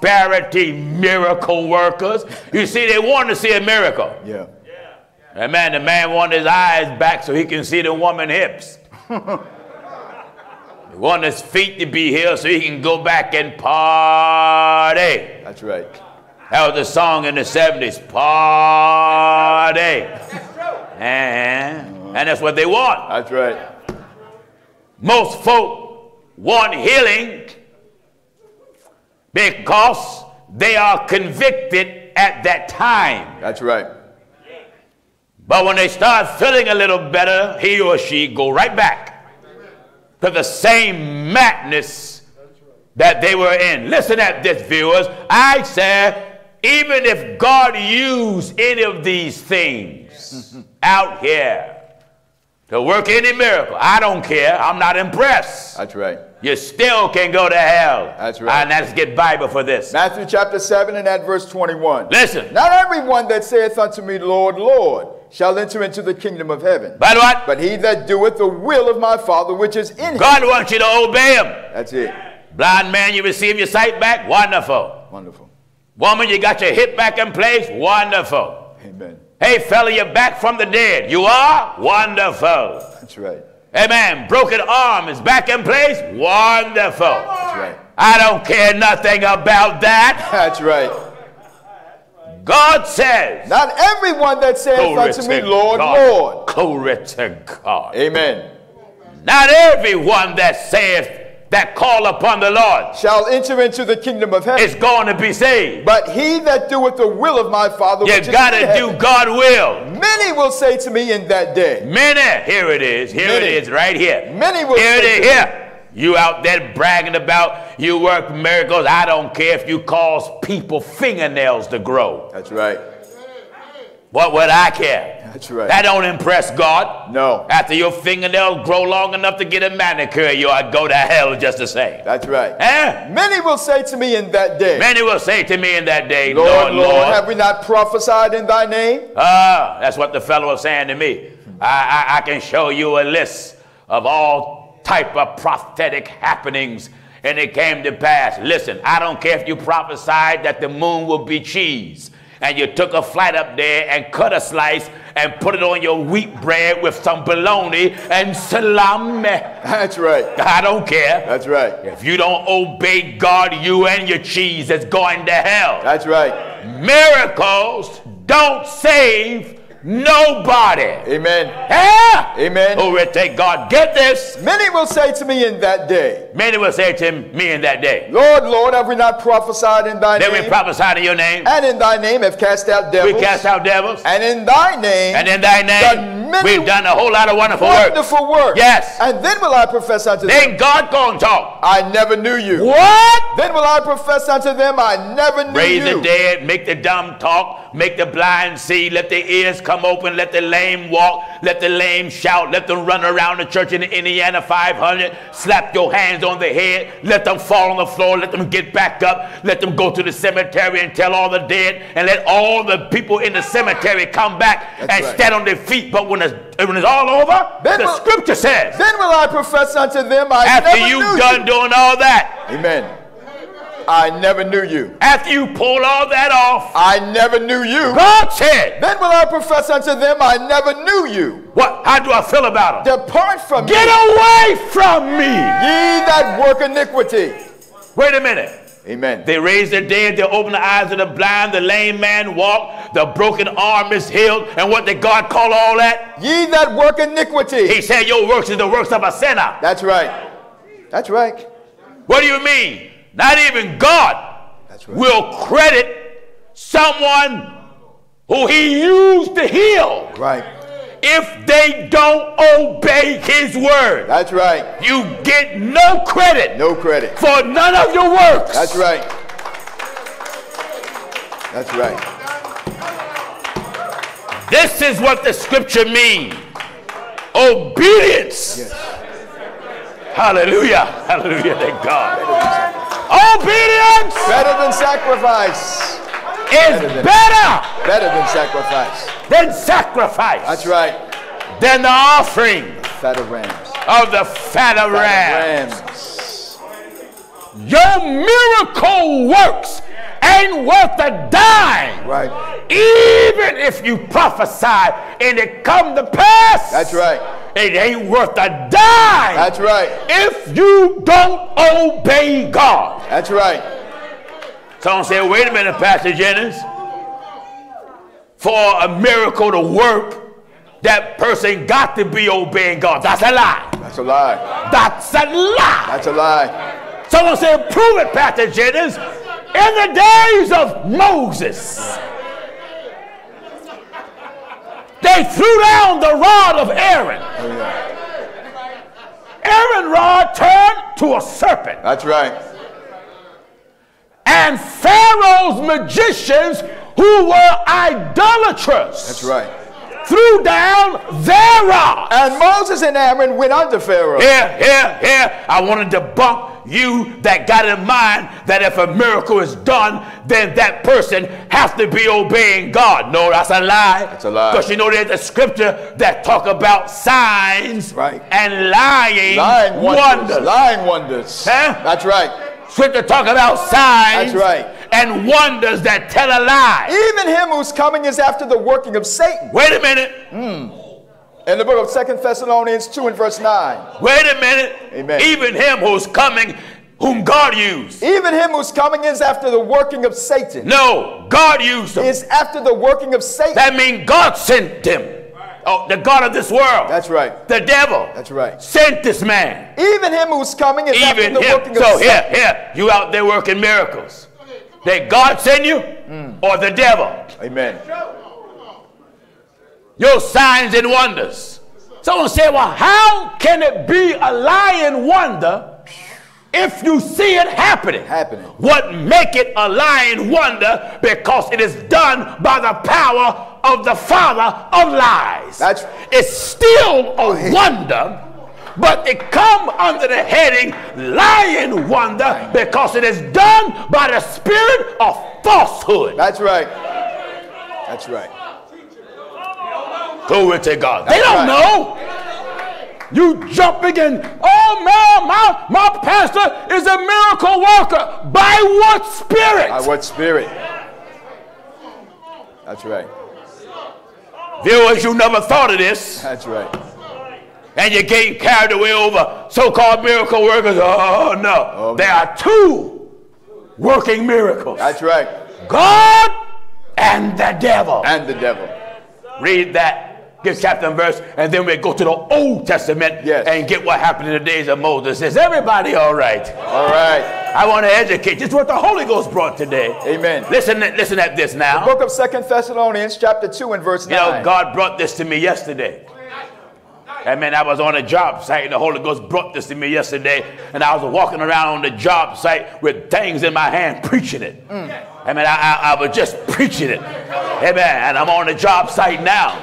prosperity miracle workers. You see, they want to see a miracle. Yeah. And man, the man wanted his eyes back so he can see the woman hips. he wanted his feet to be healed so he can go back and party. That's right. That was a song in the 70s. Party. That's And, uh-huh. and that's what they want. That's right. Most folk want healing because they are convicted at that time. That's right. But when they start feeling a little better, he or she go right back to the same madness that they were in. Listen at this, viewers. I said, even if God used any of these things out here to work any miracle, I don't care. I'm not impressed. That's right. You still can go to hell. That's right. And let's get Bible for this. Matthew chapter 7 and at verse 21. Listen. Not everyone that saith unto me, Lord, Lord, shall enter into the kingdom of heaven. But what? But he that doeth the will of my Father which is in God wants you to obey him. That's it. Blind man, you receive your sight back. Wonderful. Wonderful. Woman, you got your hip back in place. Wonderful. Amen. Hey, fella, you're back from the dead. You are? Wonderful. That's right. Amen. Broken arm is back in place. Wonderful. That's right. I don't care nothing about that. That's right. God says. Not everyone that saith Glory unto me, Lord, God. Lord. Glory to God. Amen. Not everyone that saith that call upon the Lord Shall enter into the kingdom of heaven. is going to be saved. But he that doeth the will of my Father You got to do God will. Many will say to me in that day. Many, here it is, here Many. it is, right here. Many will Here it is, here. You out there bragging about you work miracles. I don't care if you cause people fingernails to grow. That's right. What would I care? That's right. That don't impress God. No. After your fingernails grow long enough to get a manicure, you ought to go to hell just the same. That's right. Eh? Many will say to me in that day, Many will say to me in that day, Lord, Lord, Lord, Lord. have we not prophesied in thy name? Ah, that's what the fellow was saying to me. I, I, I can show you a list of all type of prophetic happenings, and it came to pass. Listen, I don't care if you prophesied that the moon will be cheese, and you took a flight up there and cut a slice and put it on your wheat bread with some bologna and salami. That's right. I don't care. That's right. If you don't obey God, you and your cheese is going to hell. That's right. Miracles don't save nobody. Amen. Yeah. Amen. Glory take God. Get this. Many will say to me in that day, Many will say to me in that day, Lord, Lord, have we not prophesied in thy name? then we prophesied in your name. and in thy name have cast out devils. We cast out devils. and in thy name And in thy name, we've done a whole lot of wonderful work. wonderful work. Yes. And then will I profess unto them, Then God gonna talk. I never knew you. What? Then will I profess unto them, I never knew Raise you. Raise the dead, make the dumb talk, make the blind see, let the ears come open, let the lame walk, let the lame shout, let them run around the church in the Indiana 500, slap your hands on the head, let them fall on the floor, let them get back up, let them go to the cemetery and tell all the dead, and let all the people in the cemetery come back That's and right. stand on their feet. But when it's, when it's all over, Then the will- scripture says, Then will I profess unto them, I after never you've done doing all that. Amen. I never knew you. after you pull all that off, I never knew you. God said, Then will I profess unto them, I never knew you. what? How do I feel about them? Depart from Get me, Get away from me. ye that work iniquity. Wait a minute. Amen. They raise the dead, they open the eyes of the blind, the lame man walk, the broken arm is healed. And what did God call all that? Ye that work iniquity. He said, Your works is the works of a sinner. That's right. That's right. What do you mean? Not even God That's right. will credit someone who he used to heal Right. if they don't obey his word. That's right. You get no credit No credit. for none of your works. That's right. That's right. This is what the scripture means. Obedience. Yes. Hallelujah. Hallelujah to God. Obedience Better than sacrifice. is than- better Better than sacrifice. than sacrifice. That's right. Than the offering Fat of rams. of the fat of Fat ram. of rams. Your miracle works ain't worth a dime. Right. Even if you prophesy and it come to pass. That's right. It ain't worth a dime. That's right. if you don't obey God. That's right. Someone say, wait a minute, Pastor Jennings. For a miracle to work, that person got to be obeying God. That's a lie. That's a lie. That's a lie. That's a lie. Someone say, prove it, Pastor Jennings. In the days of Moses, they threw down the rod of Aaron. Aaron rod turned to a serpent. That's right. And Pharaoh's magicians, who were idolatrous, That's right. threw down their rod. And Moses and Aaron went under Pharaoh. Here, here, here. I want to debunk you that got in mind that if a miracle is done, then that person has to be obeying God. No, that's a lie. That's a lie. Because you know there's a scripture that talk about signs Right. and lying, Lying wonders. wonders. Lying wonders. Huh? That's right. Scripture talk about signs That's right. and wonders that tell a lie. Even him whose coming is after the working of Satan. Wait a minute. Hmm. In the book of Second Thessalonians 2 and verse 9. Wait a minute. Amen. Even him who's coming, whom God used. Even him whose coming is after the working of Satan. No, God used him. Is after the working of Satan. That means God sent him. Oh, the God of this world. That's right. The devil. That's right. Sent this man. Even him who's coming is after the him. working of So Satan. here, here, you out there working miracles. Did God send you mm. or the devil? Amen. Your signs and wonders. Someone said, well, how can it be a lying wonder if you see it happening? Happening. What make it a lying wonder? Because it is done by the power of the father of lies. That's- it's still a wonder, but it come under the heading lying wonder because it is done by the spirit of falsehood. That's right. That's right. Glory to God. they don't right. know. You jumping in, oh man, my, my pastor is a miracle worker. By what spirit? By what spirit? That's right. Viewers, you never thought of this, That's right. and you getting carried away over so-called miracle workers. Oh no, Oh, there no. are two working miracles: That's right. God and the devil. And the devil. Read that. Give chapter and verse, and then we go to the Old Testament Yes. and get what happened in the days of Moses. Is everybody all right? All right. I want to educate. This is what the Holy Ghost brought today. Amen. Listen, listen at this now. Book of Second Thessalonians, chapter 2 and verse You know, 9. God brought this to me yesterday. I mean, I was on a job site, and the Holy Ghost brought this to me yesterday, and I was walking around on the job site with things in my hand, preaching it. Mm. I mean, I, I, I was just preaching it. Amen. And I'm on the job site now,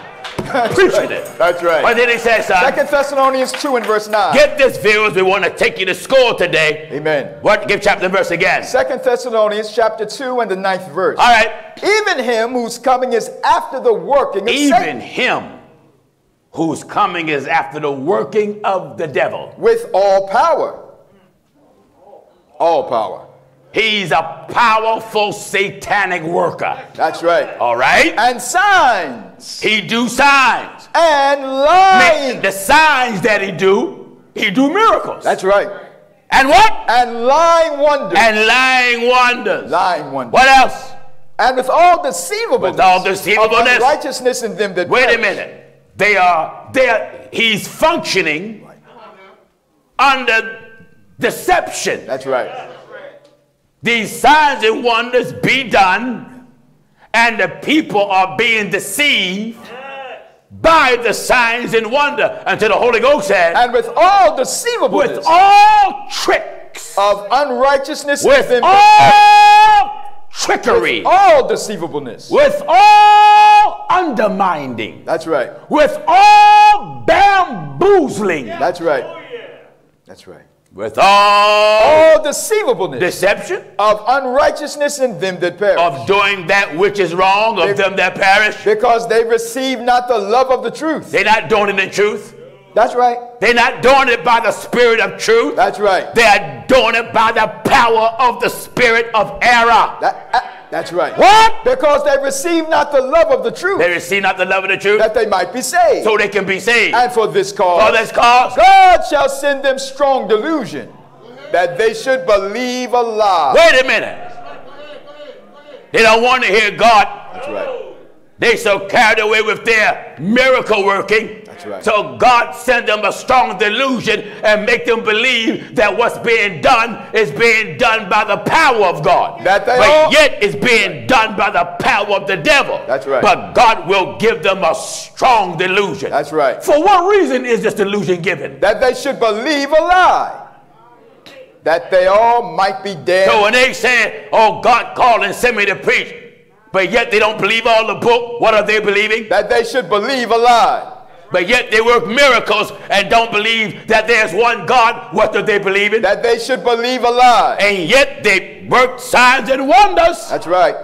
preaching it. That's right. What did he say, son? Second Thessalonians 2 and verse 9. Get this, viewers. We want to take you to school today. Amen. What? Give chapter and verse again. Second Thessalonians chapter 2 and the ninth verse. All right. Even him whose coming is after the working of Even Satan him whose coming is after the working of the devil. with all power. All power. He's a powerful satanic worker. That's right. All right? And signs He do signs. and Man, lying. the signs that he do, he do miracles. That's right. and what? And lying wonders. And lying wonders. lying wonders. What else? And with all deceivableness. With all deceivableness. Righteousness in them that Wait a minute. They are they are he's functioning under deception. That's right. These signs and wonders be done, and the people are being deceived by the signs and wonder until the Holy Ghost said, And with all deceivableness with all tricks, of unrighteousness with all trickery, all deceivableness. with all undermining, That's right. with all bamboozling, That's right. That's right. With all All deceivableness deception of unrighteousness in them that perish. of doing that which is wrong of them that perish. because they receive not the love of the truth. They're not doing it in truth. That's right. They're not doing it by the spirit of truth. That's right. They're doing it by the power of the spirit of error. That, uh, That's right. What? Because they receive not the love of the truth, They receive not the love of the truth, that they might be saved. so they can be saved. and for this cause, For this cause, God shall send them strong delusion, that they should believe a lie. wait a minute. They don't want to hear God. That's right. They so carried away with their miracle working. That's right. So God sent them a strong delusion and make them believe that what's being done is being done by the power of God. That they but all- yet it's being done by the power of the devil. That's right. But God will give them a strong delusion. That's right. For what reason is this delusion given? That they should believe a lie, that they all might be dead. So when they say, "Oh, God called and sent me to preach," but yet they don't believe all the book, what are they believing? that they should believe a lie. But yet they work miracles and don't believe that there's one God. What do they believe in? That they should believe a lie. And yet they work signs and wonders. That's right.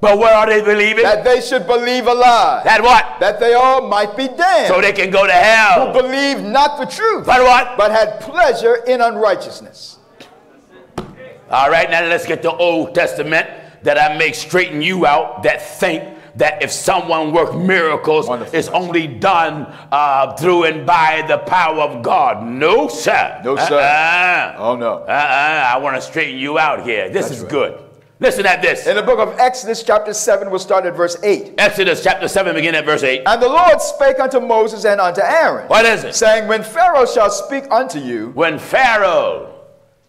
But what are they believing? That they should believe a lie. That what? That they all might be damned. So they can go to hell. who hell. believed not the truth, But what? but had pleasure in unrighteousness. All right, now let's get to Old Testament that I may straighten you out that think that if someone work miracles, Wonderful. it's only done uh, through and by the power of God. No, sir. No, sir. Uh-uh. Oh no. Uh-uh. I want to straighten you out here. This That's is right. good. Listen at this. In the book of Exodus, chapter 7, we'll start at verse 8. Exodus chapter 7, begin at verse 8. And the Lord spake unto Moses and unto Aaron, What is it? saying, When Pharaoh shall speak unto you, When Pharaoh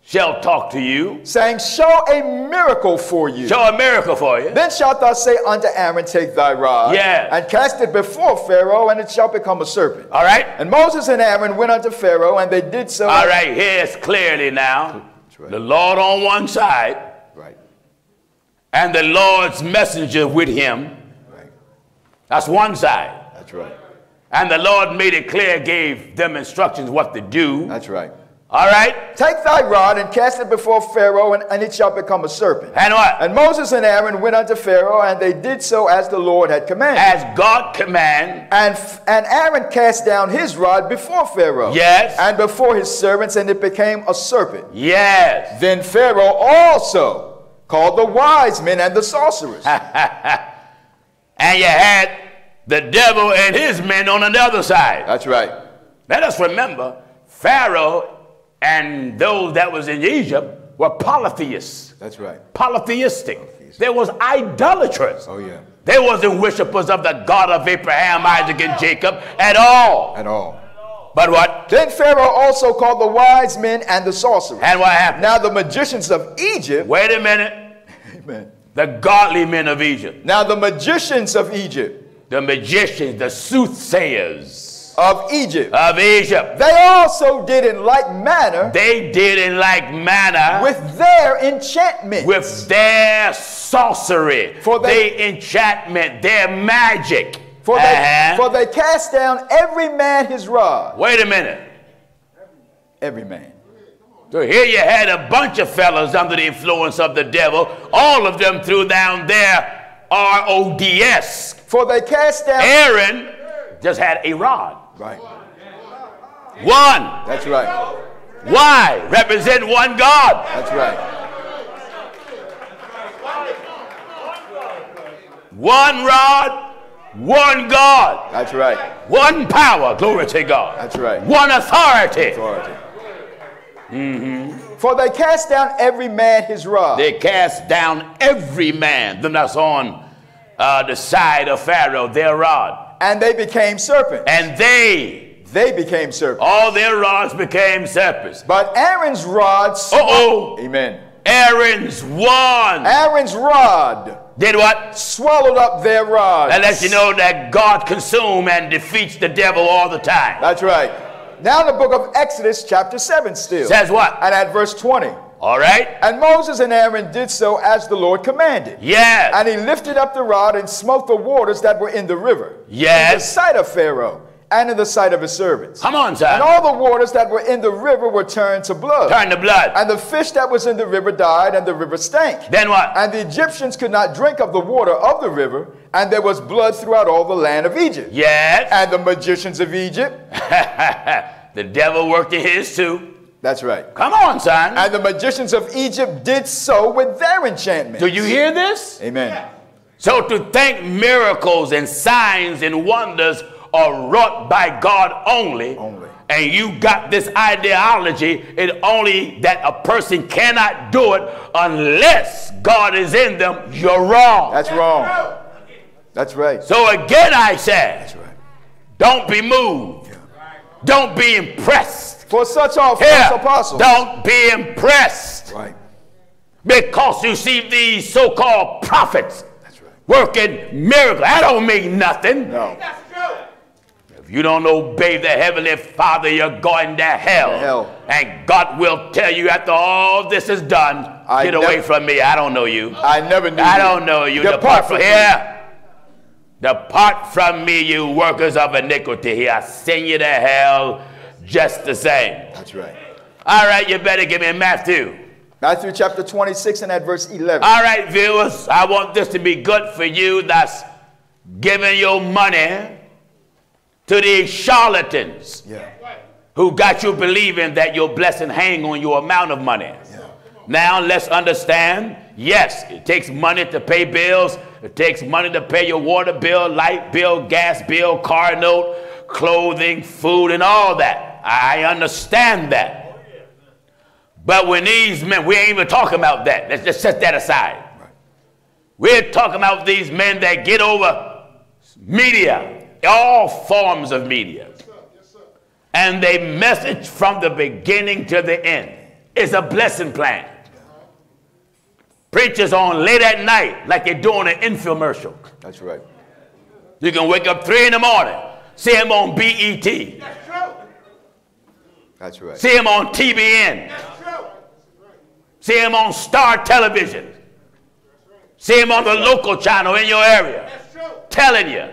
shall talk to you, saying, Show a miracle for you. show a miracle for you. Then shalt thou say unto Aaron, Take thy rod, Yes. and cast it before Pharaoh, and it shall become a serpent. All right? And Moses and Aaron went unto Pharaoh, and they did so. All right, here's clearly now right. the Lord on one side Right, and the Lord's messenger with him. right. That's one side. That's right. And the Lord made it clear, gave them instructions what to do. That's right. All right? Take thy rod and cast it before Pharaoh, and, and it shall become a serpent. And what? And Moses and Aaron went unto Pharaoh, and they did so as the Lord had commanded. As God command, And, and Aaron cast down his rod before Pharaoh. Yes. And before his servants, and it became a serpent. yes. Then Pharaoh also called the wise men and the sorcerers. And you had the devil and his men on another side. That's right. Let us remember, Pharaoh and those that was in Egypt were polytheists, That's right. polytheistic. There was idolaters. Oh, yeah. They wasn't worshipers of the God of Abraham, Isaac, and Jacob at all. At all. But what? Then Pharaoh also called the wise men and the sorcerers. And what happened? Now the magicians of Egypt. Wait a minute. Amen. The godly men of Egypt, Now the magicians of Egypt. the magicians, the soothsayers Of Egypt. of Egypt, They also did in like manner they did in like manner with their enchantment. with their sorcery, For they- their enchantment, their magic. For they, Uh-huh. for they cast down every man his rod. Wait a minute. Every man. So here you had a bunch of fellows under the influence of the devil. All of them threw down their R O D S. For they cast down. Aaron just had a rod. Right. One. That's right. Why? Represent one God. That's right. One rod, one God. That's right. One power. Glory to God. That's right. One authority. Authority. For they cast down every man his rod. They cast down every man, them that's on uh, the side of Pharaoh, their rod. And they became serpents. And they, They became serpents. all their rods became serpents. But Aaron's rod. Uh oh. Amen. Aaron's one. Aaron's rod Did what? swallowed up their rods. That lets you know that God consumes and defeats the devil all the time. That's right. Now in the book of Exodus, chapter 7, still. Says what? And at verse 20. All right? And Moses and Aaron did so as the Lord commanded. Yes. And he lifted up the rod and smote the waters that were in the river. Yes. In the sight of Pharaoh and in the sight of his servants. Come on, And all the waters that were in the river were turned to blood. Turn the blood. And the fish that was in the river died, and the river stank. Then what? And the Egyptians could not drink of the water of the river, and there was blood throughout all the land of Egypt. Yes. And the magicians of Egypt the devil worked in his too. That's right. Come on, son. And the magicians of Egypt did so with their enchantments. Do you hear this? Amen. So to think miracles and signs and wonders are wrought by God only, Only. and you got this ideology, it only that a person cannot do it unless God is in them, you're wrong. That's wrong. That's right. So again, I say, right. don't be moved. Don't be impressed. For such are false Here, apostles. don't be impressed Right. because you see these so-called prophets That's right. working miracles. That don't mean nothing. No. That's true. If you don't obey the heavenly Father, you're going to hell. Hell. And God will tell you after all this is done, I get away from me. I don't know you. I never knew I you. don't know you. Depart Depart from from me. here. Depart from me, you workers of iniquity. Here, I send you to hell just the same. That's right. All right, you better give me Matthew. Matthew chapter 26 and at verse 11. All right, viewers, I want this to be good for you that's giving your money to these charlatans yeah. who got you believing that your blessing hang on your amount of money. Yeah. Now let's understand, yes, it takes money to pay bills. It takes money to pay your water bill, light bill, gas bill, car note, clothing, food, and all that. I understand that. But when these men, we ain't even talking about that. Let's just set that aside. We're talking about these men that get over media, all forms of media. And they message from the beginning to the end. It's a blessing plan. Preachers on late at night, like they're doing an infomercial. That's right. You can wake up three in the morning, see him on BET, That's right. see him on TBN, That's true. see him on Star Television, see him on the local channel in your area, telling you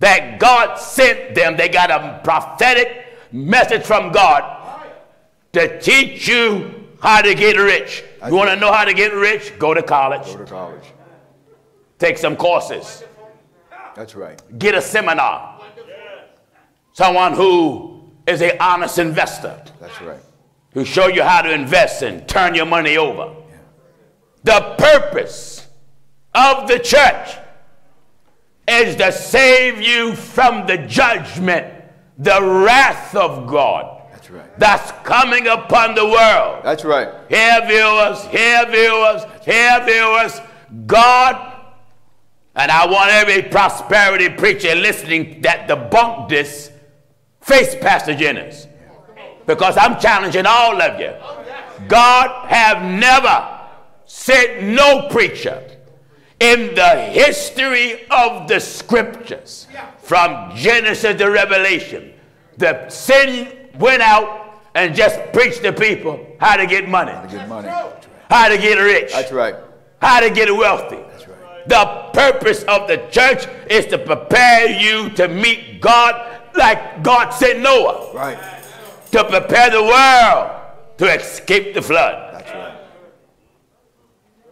that God sent them. They got a prophetic message from God to teach you how to get rich. You want to know how to get rich? Go to college, Go to college. take some courses, That's right. get a seminar. Someone who is an honest investor. That's right. who show you how to invest and turn your money over. The purpose of the church is to save you from the judgment, the wrath of God That's right. that's coming upon the world. That's right. Here, viewers, here, viewers, here, viewers, God, and I want every prosperity preacher listening that debunk this, face Pastor Jennings. Because I'm challenging all of you. God have never sent no preacher in the history of the scriptures, from Genesis to Revelation, the sin went out and just preached to people how to get money Get money. How to get rich, That's right. how to get wealthy. That's right. The purpose of the church is to prepare you to meet God like God sent Noah, Right. to prepare the world to escape the flood. That's right.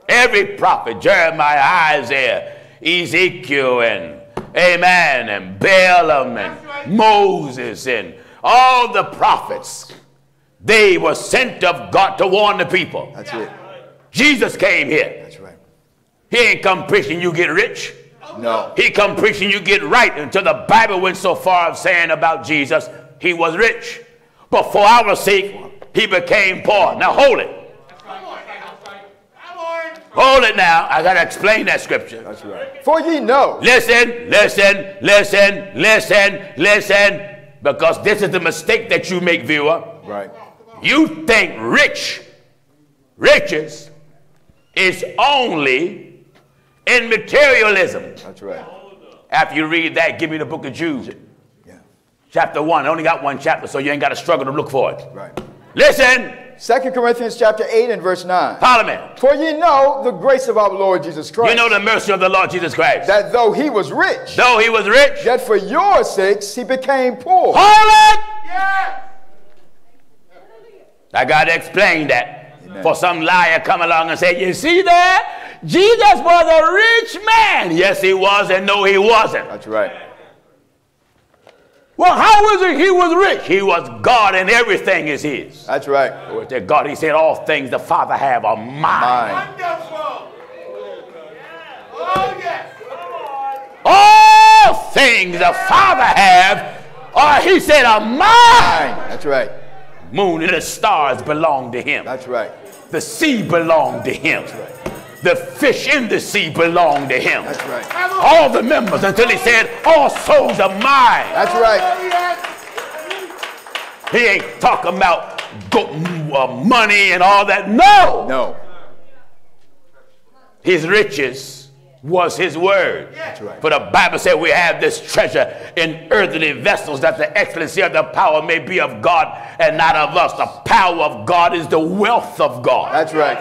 Every prophet, Jeremiah, Isaiah, Ezekiel, and Amen, and Balaam, and Moses, and all the prophets, they were sent of God to warn the people. That's it. Jesus came here. That's right. He ain't come preaching you get rich. No. He come preaching you get right until the Bible went so far of saying about Jesus, he was rich. But for our sake, he became poor. Now hold it. Hold it now. I got to explain that scripture. That's right. For ye know. Listen, listen, listen, listen, listen. Because this is the mistake that you make, viewer. Right. You think rich, riches, is only in materialism. That's right. After you read that, give me the book of Jude, Yeah. chapter 1. I only got one chapter, so you ain't got to struggle to look for it. Right. Listen, Second Corinthians chapter 8 and verse 9. Parliament. For ye know the grace of our Lord Jesus Christ. You know the mercy of the Lord Jesus Christ. that though he was rich, Though he was rich, yet for your sakes he became poor. hold it! I got to explain that. Amen. For some liar come along and say, you see that? Jesus was a rich man. Yes, he was, and no, he wasn't. That's right. Well, how is it he was rich? He was God and everything is his. That's right. Oh, Glory to God. He said, All things the Father have are mine. Mine. Wonderful. Oh, yes. All things the Father have are, he said, are mine. Mine. That's right. Moon and the stars belong to him. That's right. The sea belonged to him. The fish in the sea belonged to him. That's right. All the members until he said, All souls are mine. That's right. He ain't talking about money and all that. No. No. His riches was his word. That's right. For the Bible said we have this treasure in earthly vessels that the excellency of the power may be of God and not of us. The power of God is the wealth of God. That's right.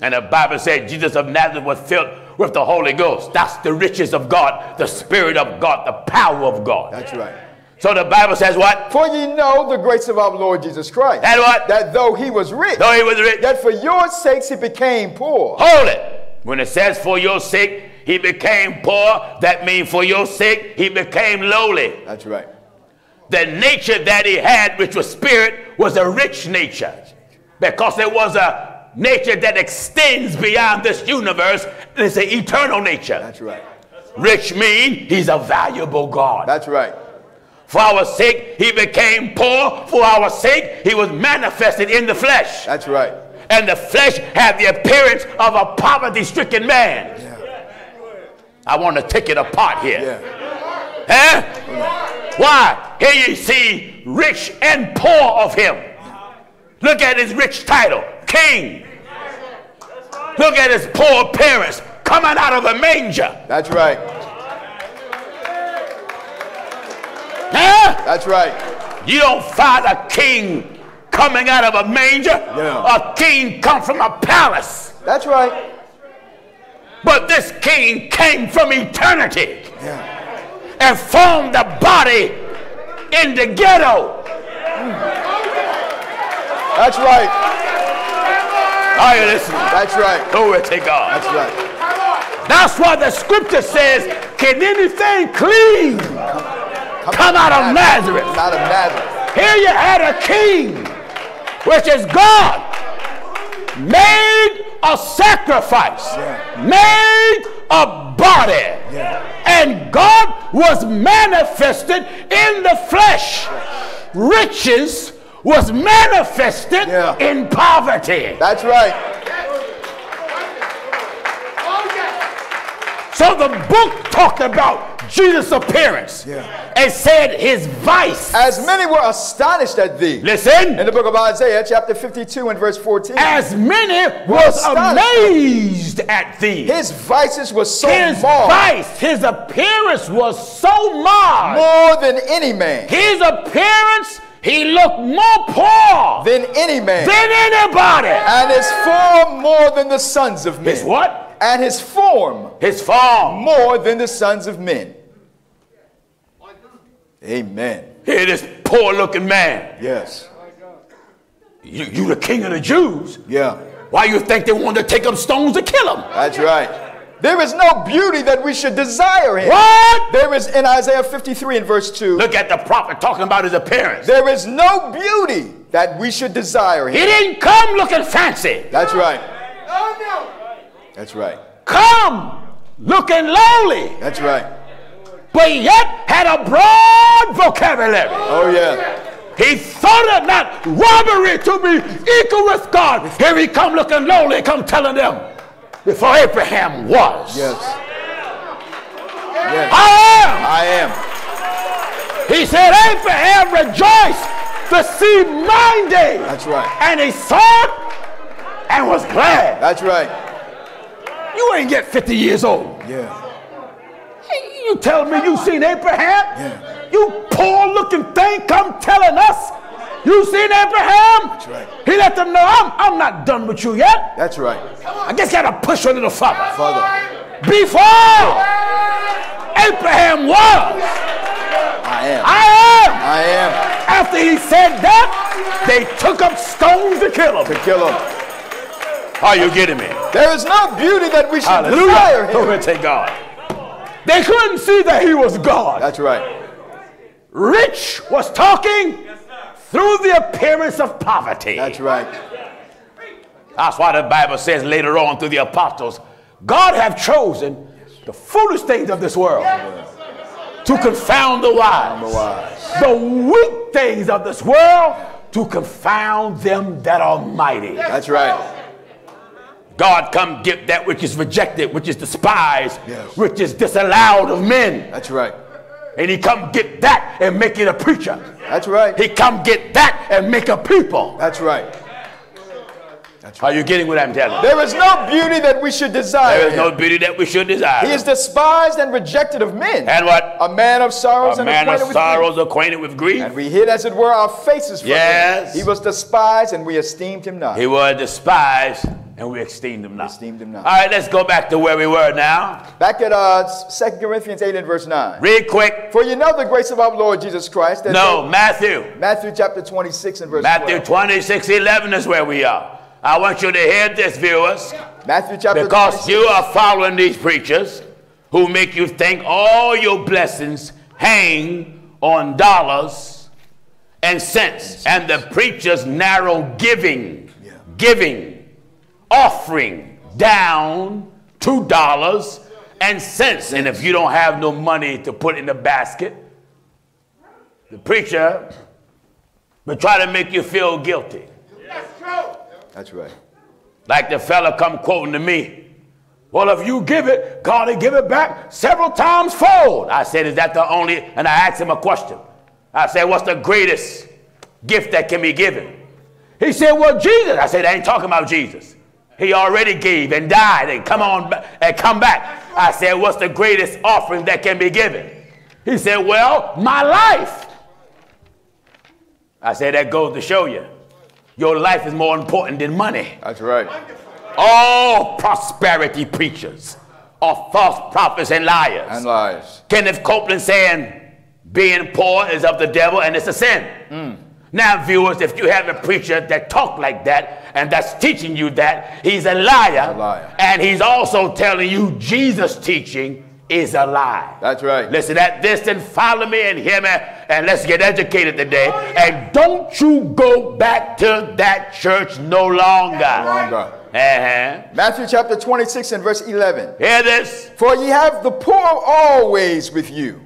And the Bible said Jesus of Nazareth was filled with the Holy Ghost. That's the riches of God, the Spirit of God, the power of God. That's right. So the Bible says what? For ye know the grace of our Lord Jesus Christ. And what? That though he was rich, Though he was rich. that for your sakes he became poor. Hold it. When it says for your sake, he became poor, that means for your sake, he became lowly. That's right. The nature that he had, which was spirit, was a rich nature. Because it was a nature that extends beyond this universe. and It's an eternal nature. That's right. Rich mean he's a valuable God. That's right. For our sake, he became poor. For our sake, he was manifested in the flesh. That's right. And the flesh had the appearance of a poverty stricken man. I want to take it apart here. Yeah. Huh? Why? Here you see rich and poor of him. Look at his rich title, king. Look at his poor appearance coming out of a manger. That's right. Huh? That's right. You don't find a king coming out of a manger. Yeah. A king come from a palace. That's right. But this king came from eternity Yeah. and formed the body in the ghetto. That's right. Are you listening? That's right. Glory to God. That's right. That's why the scripture says, Can anything clean come out of Nazareth? Out of Nazareth. Here you had a king, which is God, made a sacrifice, Yeah. made a body, and God was manifested in the flesh. Riches was manifested Yeah. in poverty. That's right. So the book talked about Jesus' appearance Yeah. and said his vice. As many were astonished at thee. Listen. In the book of Isaiah, chapter 52 and verse 14. as many was amazed at thee. His vices were so His marred vice, his appearance was so marred. more than any man. His appearance, he looked more poor Than any man. than anybody. and his form more than the sons of men. His what? And his form His form. more than the sons of men. Amen. Here, this poor looking man. Yes. You, you the king of the Jews. Yeah. Why you think they wanted to take up stones to kill him? That's right. There is no beauty that we should desire him. What? There is in Isaiah 53 and verse 2. Look at the prophet talking about his appearance. There is no beauty that we should desire him. He didn't come looking fancy. That's right. Oh, no. That's right. Come looking lowly. That's right. But yet had a broad vocabulary. Oh yeah. He thought it not robbery to be equal with God. Here he come looking lowly, come telling them before Abraham was. Yes. Yes. I am. I am. He said, Abraham rejoiced to see my day. That's right. And he saw it and was glad. That's right. You ain't get 50 years old. Yeah. You tell me you seen Abraham? Yeah. You poor looking thing come telling us you seen Abraham? That's right. He let them know I'm, I'm not done with you yet. That's right. I just gotta push a little further. Father. Before Abraham was, I am. I am. I am. After he said that, they took up stones to kill him. To kill him. Are you getting me? There is no beauty that we should desire Hallelujah. him. Glory to God. They couldn't see that he was God. That's right. rich was talking through the appearance of poverty. That's right. That's why the Bible says later on through the apostles, God have chosen the foolish things of this world to confound the wise. wise. The weak things of this world to confound them that are mighty. That's right. God come get that which is rejected, which is despised, Yes. which is disallowed of men. That's right. And he come get that and make it a preacher. That's right. He come get that and make a people. That's right. That's right. Are you getting what I'm telling you? There is no beauty that we should desire. There is no beauty that we should desire. He is despised and rejected of men. and what? a man of sorrows A and man of acquainted with sorrows, grief. acquainted with grief. And we hid, as it were, our faces from Yes. him. He was despised, and we esteemed him not. He was despised, and we esteemed him not. esteemed him not. All right, let's go back to where we were now. Back at uh, 2 Corinthians 8 and verse 9. Real quick. For you know the grace of our Lord Jesus Christ. that No, Matthew. Matthew chapter 26 and verse Matthew 12. 26, 11 is where we are. I want you to hear this, viewers, Matthew chapter because 26. you are following these preachers who make you think all your blessings hang on dollars and cents. And the preachers narrow giving, giving, offering down two dollars and cents. And if you don't have no money to put in the basket, the preacher will try to make you feel guilty. That's true. That's right. Like the fella come quoting to me. Well, if you give it, God will give it back several times fold. I said, is that the only? And I asked him a question. I said, what's the greatest gift that can be given? He said, well, Jesus. I said, I ain't talking about Jesus. He already gave and died and come on and come back. I said, what's the greatest offering that can be given? He said, well, my life. I said, that goes to show you. Your life is more important than money. That's right. All prosperity preachers are false prophets and liars. And lies. Kenneth Copeland saying being poor is of the devil and it's a sin. Mm. Now, viewers, if you have a preacher that talk like that and that's teaching you that, he's a liar. A liar. And he's also telling you Jesus' teaching is a lie. That's right. Listen at this and follow me and hear me and let's get educated today. And don't you go back to that church no longer. Longer. Uh-huh. Matthew chapter 26 and verse 11. Hear this? For ye have the poor always with you,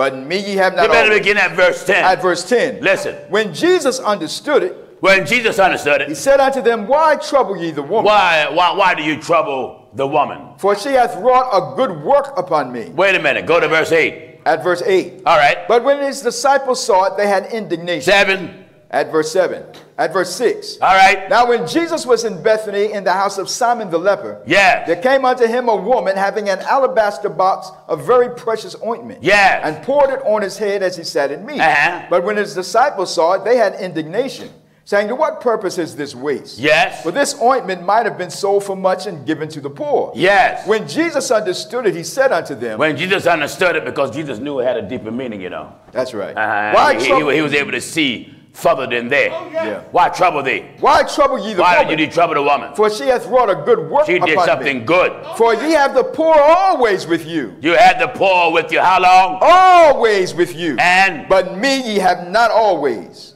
but me ye have not. You better always. begin at verse 10. At verse 10. Listen. When Jesus understood it, When Jesus understood it. he said unto them, Why trouble ye the woman? why, why, why do you trouble the woman? For she hath wrought a good work upon me. Wait a minute. Go to verse 8. At verse 8. All right. But when his disciples saw it, they had indignation. 7. At verse 7. At verse 6. All right. Now, when Jesus was in Bethany in the house of Simon the leper, Yes. there came unto him a woman having an alabaster box of very precious ointment, Yes. and poured it on his head as he sat at meat. Uh-huh. But when his disciples saw it, they had indignation, saying, To what purpose is this waste? Yes. For this ointment might have been sold for much and given to the poor. Yes. When Jesus understood it, he said unto them, When Jesus understood it, because Jesus knew it had a deeper meaning, you know. That's right. Uh, Why, he, he, he was able to see further than they. Oh, yeah. Why trouble thee? why trouble ye the Why woman? did you trouble the woman? For she hath wrought a good work She did something me. good. Oh, For ye have the poor always with you. You had the poor with you how long? always with you. And But me ye have not always.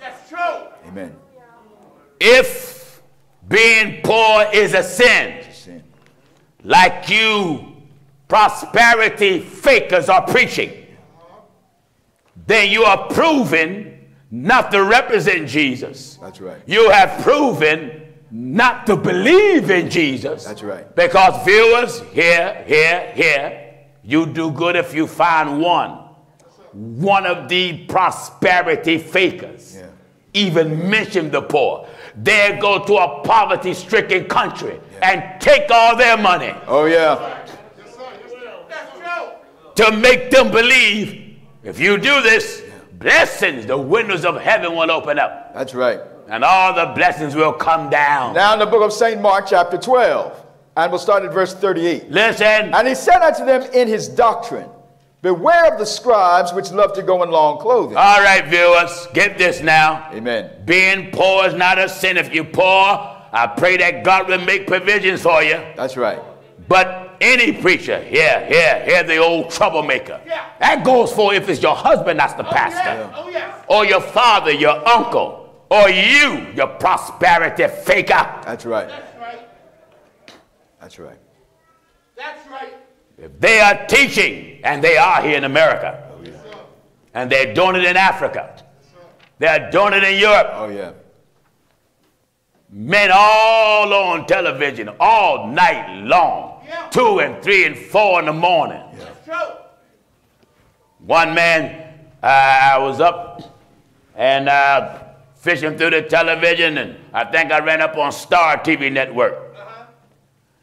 That's true. Amen. if being poor is a sin, Sin. like you prosperity fakers are preaching, then you are proven not to represent Jesus. That's right. You have proven not to believe in Jesus. That's right. Because viewers, here, here, here, you do good if you find one. One of the prosperity fakers Yeah. even mention the poor. They go to a poverty stricken country and take all their money Oh, yeah. To make them believe if you do this, blessings, the windows of heaven will open up That's right. and all the blessings will come down. Now in the book of St. Mark, chapter 12, and we'll start at verse 38. Listen, And he said unto them in his doctrine, Beware of the scribes which love to go in long clothing. all right, viewers, get this now. Amen. Being poor is not a sin. If you're poor, I pray that God will make provisions for you. That's right. But any preacher, here, here, here, the old troublemaker. Yeah. That goes for if it's your husband that's the Oh, pastor, yes. Oh, yes. or your father, your uncle, or you, your prosperity faker. That's right. That's right. That's right. That's right. If they are teaching, and they are here in America, oh, and they're doing it in Africa, they're doing it in Europe, Oh, yeah. men all on television all night long, Yeah. two and three and four in the morning. That's true. One man, uh, I was up and uh, fishing through the television, and I think I ran up on Star TV Network.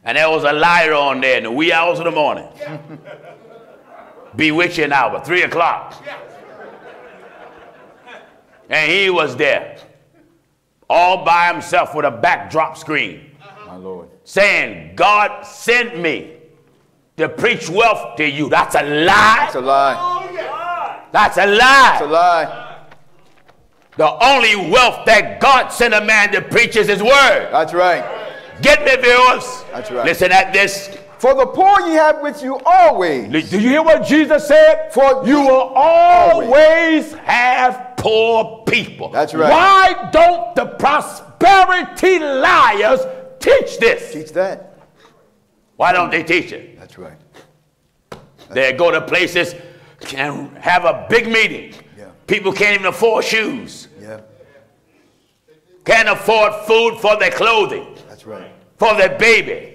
And there was a liar on there in the wee hours of the morning. Bewitching hour, three o'clock. Yeah. And he was there, all by himself with a backdrop screen, My Lord. Saying, God sent me to preach wealth to you. That's a lie. That's a lie. That's a lie. That's a lie. The only wealth that God sent a man to preach is his word. That's right. Get me, viewers. That's right. Listen at this. For the poor ye have with you always. Do you hear what Jesus said? For you will always have poor people. That's right. Why don't the prosperity liars teach this? Teach that. Why don't they teach it? That's right. They go to places and have a big meeting. Yeah. People can't even afford shoes. Yeah. Can't afford food for their clothing, That's right. for their baby.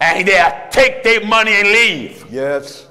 And they take their money and leave. Yes.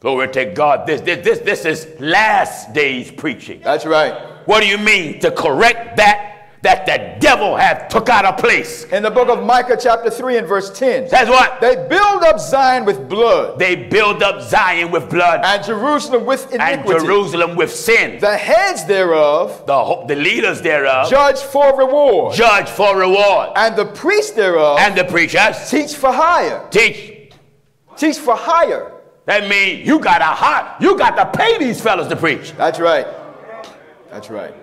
Glory to God. This, this, this, this is last days preaching. That's right. What do you mean? To correct that that the devil hath took out of place. In the book of Micah, chapter 3 and verse 10, Says what? they build up Zion with blood They build up Zion with blood and Jerusalem with iniquity. and. Jerusalem with sin. The heads thereof The, the leaders thereof judge for reward, judge for reward. and the priests thereof And the preachers teach for hire. teach. Teach for hire. That means you got to hire, you got to pay these fellas to preach. That's right. That's right.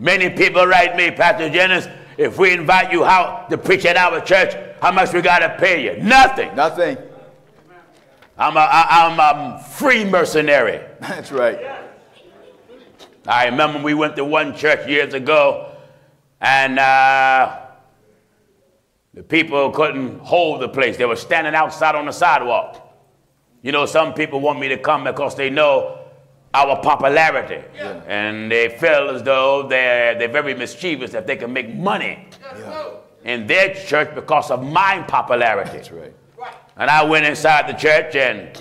Many people write me, Pastor Jennings, if we invite you out to preach at our church, how much we got to pay you? Nothing. Nothing. I'm a, I, I'm a free mercenary. That's right. I remember we went to one church years ago, and uh, the people couldn't hold the place. They were standing outside on the sidewalk. You know, some people want me to come because they know our popularity, and they feel as though they're, they're very mischievous if they can make money in their church because of my popularity. That's right. And I went inside the church and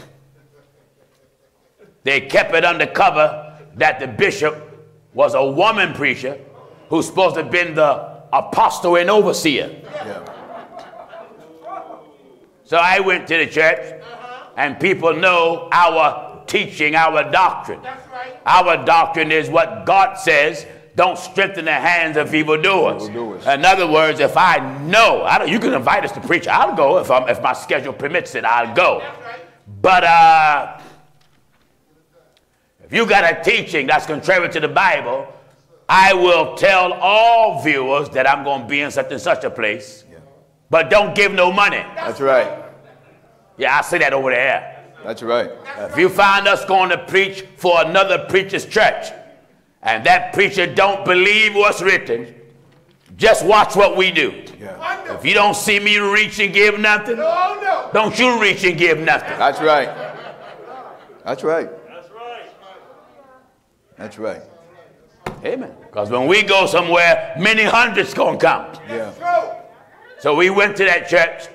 they kept it undercover that the bishop was a woman preacher who's supposed to have been the apostle and overseer. Yeah. So I went to the church uh-huh. and people know our teaching, our doctrine. That's right. Our doctrine is what God says. Don't strengthen the hands of evildoers. Evildoers. In other words, if I know, I don't, you can invite us to preach. I'll go if, I'm, if my schedule permits it. I'll go. That's right. But uh, if you got a teaching that's contrary to the Bible, I will tell all viewers that I'm going to be in such and such a place. yeah. But don't give no money. That's right. Yeah, I say that over there. That's right. If you find us going to preach for another preacher's church, and that preacher don't believe what's written, just watch what we do. Yeah. If you don't see me reach and give nothing, No, no. don't you reach and give nothing. That's right. That's right. That's right. Amen. Because when we go somewhere, many hundreds gonna come. Yeah. So we went to that church.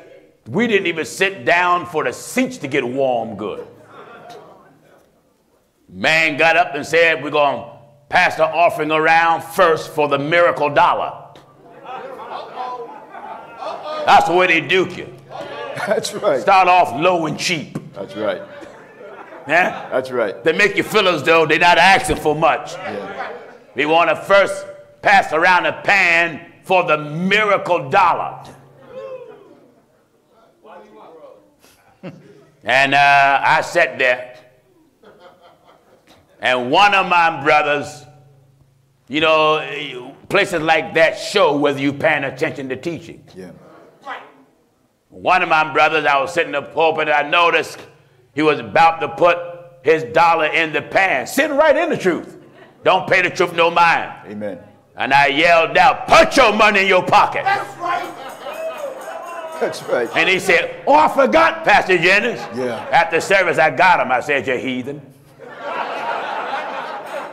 We didn't even sit down for the seats to get warm good. Man got up and said, We're going to pass the offering around first for the miracle dollar. That's the way they duke you. That's right. Start off low and cheap. That's right. Yeah? That's right. They make you feel as though they're not asking for much. Yeah. We want to first pass around a pan for the miracle dollar. And uh, I sat there, and one of my brothers, you know, places like that show whether you're paying attention to teaching. Yeah. One of my brothers, I was sitting in the pulpit and I noticed he was about to put his dollar in the pan, sitting right in the truth. Don't pay the truth no mind. Amen. And I yelled out, put your money in your pocket. That's right. That's right. And he said, oh, I forgot, Pastor Jennings. Yeah. After service, I got him. I said, You're heathen.